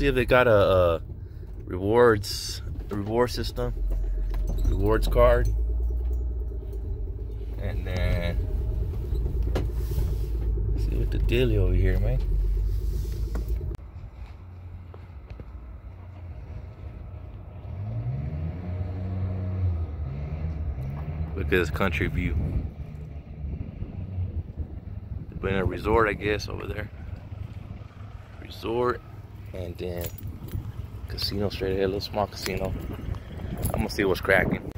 see if they got a, a rewards reward system, rewards card, and then see what the deal over here, man. Look at this country view. Been a resort, I guess, over there. Resort, and then casino straight ahead, little small casino. I'm gonna see what's cracking.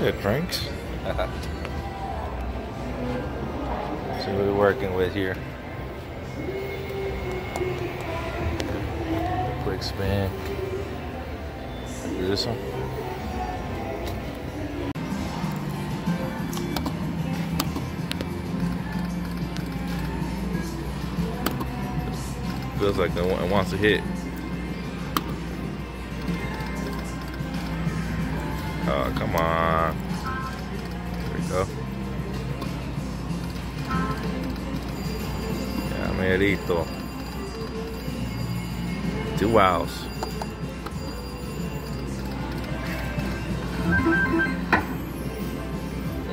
Yeah, drinks. See what we're working with here. Quick spin. Do this one. Feels like it wants to hit. Oh, come on. There we go. Ya merito. Two wows.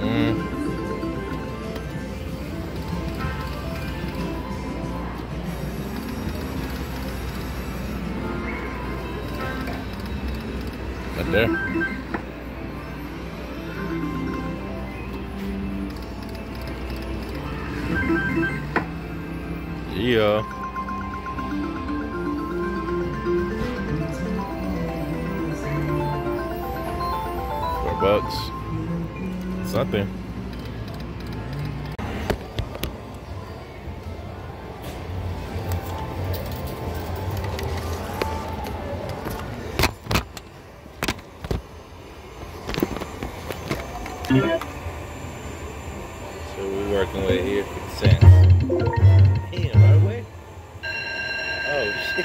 Mm. Right there. Yeah. Four bucks. Something. So we're working with here 50 cents. Ah,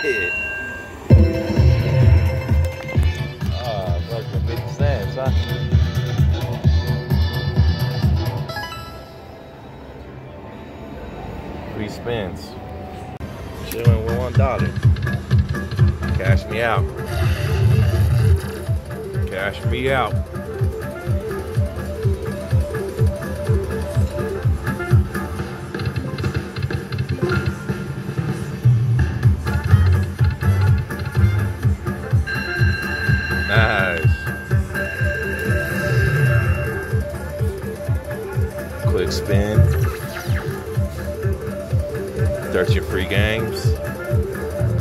fucking 50 cents, huh? Three spins. Chilling with one dollar. Cash me out. Cash me out. Spin. 13 free games.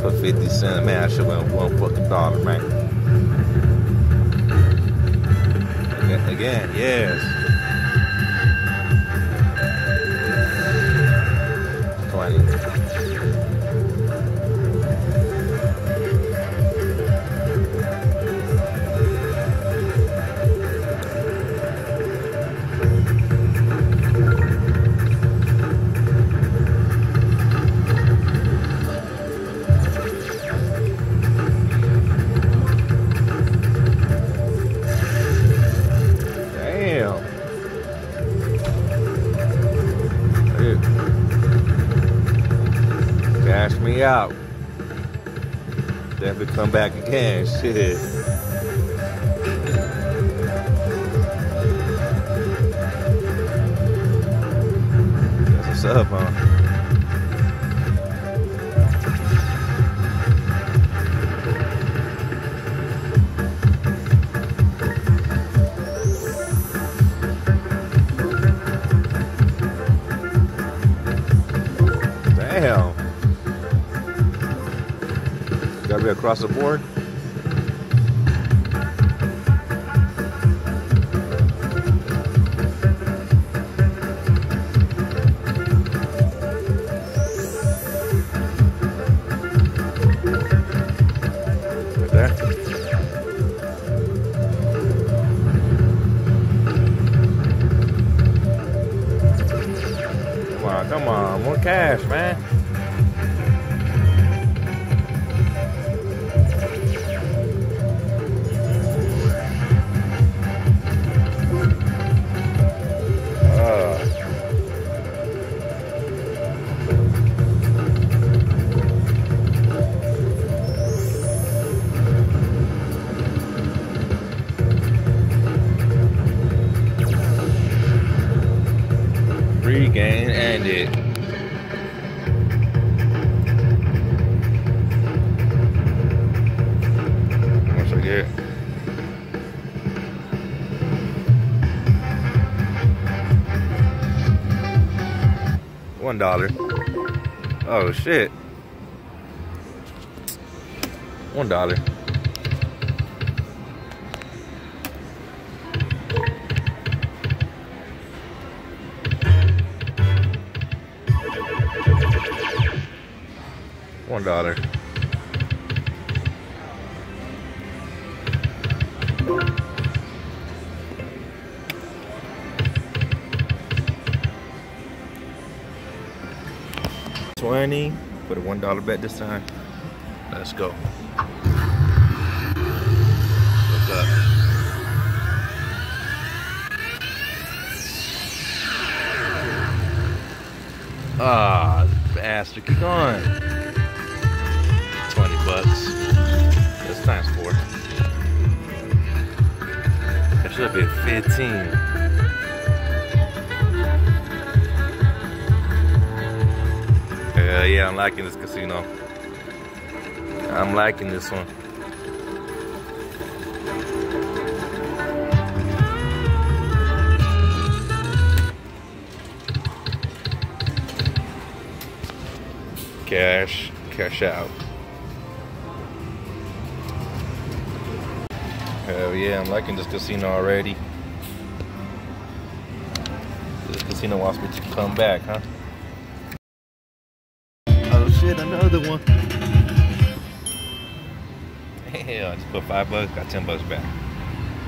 For 50 cent. Man, I should win one fucking dollar, man. Again yes. Definitely come back again. Shit. What's up, huh? Across the board. Come on, come on, more cash, man. Ended. How much I get? One dollar. Oh shit. One dollar. One dollar. Twenty. for a one dollar bet this time. Let's go. What's up? Ah, bastard, keep going. 20 bucks. That's times four. That should be 15. Hell yeah, I'm liking this casino. I'm liking this one. Cash, cash out. Hell yeah, I'm liking this casino already. This casino wants me to come back, huh? Oh shit, another one. Hell, I just put five bucks, got ten bucks back.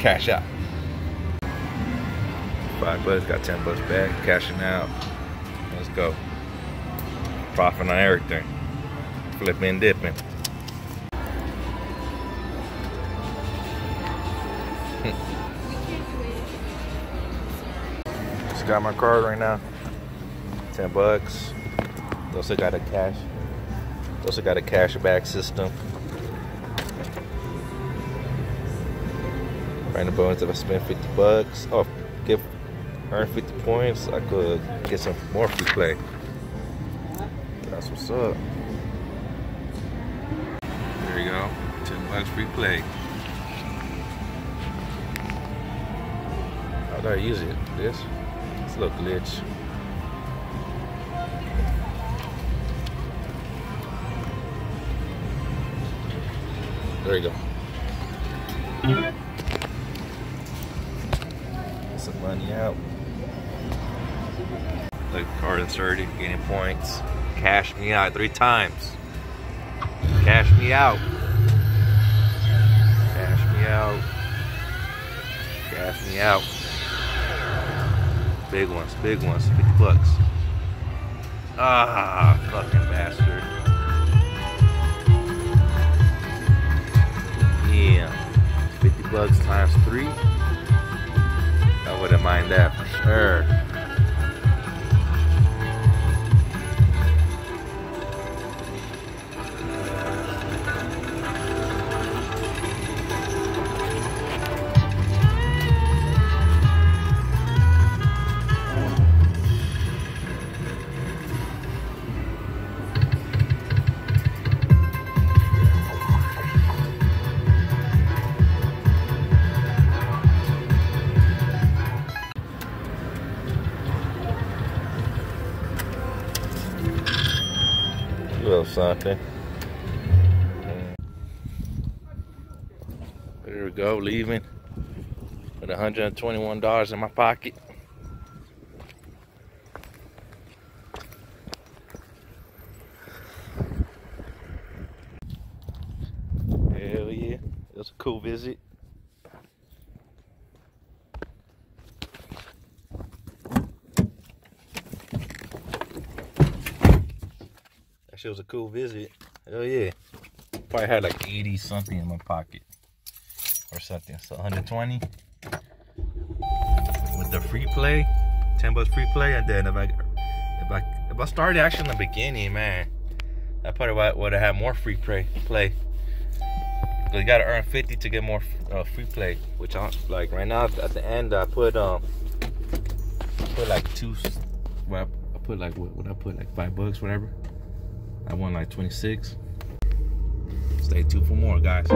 Cash out. Five bucks, got ten bucks back. Cashing out. Let's go. Profit on everything. Flipping, and dipping. Got my card right now. Ten bucks. Also got a cash. Also got a cash back system. The bonus if I spend 50 bucks. Oh, give earn 50 points. I could get some more free play. That's what's up. There you go. 10 bucks free play. How do I use it? This? A little glitch. There you go. Get some money out. The card inserted, gaining points. Cash me out three times. Cash me out. Cash me out. Cash me out. Big ones, big ones, 50 bucks. Ah, fucking bastard. Yeah. 50 bucks times three. I wouldn't mind that for sure. something. There we go, leaving with $121 in my pocket. Hell yeah, it was a cool visit. Shit was a cool visit. Hell yeah. Probably had like 80 something in my pocket or something. So 120 with the free play, 10 bucks free play, and then if I if I if I started actually in the beginning, man, I probably would have had more free play play. But you gotta earn 50 to get more uh, free play, which I'm like right now at the end I put um put like two well I put like what would I put like five bucks whatever. I won like 26. Stay tuned for more guys.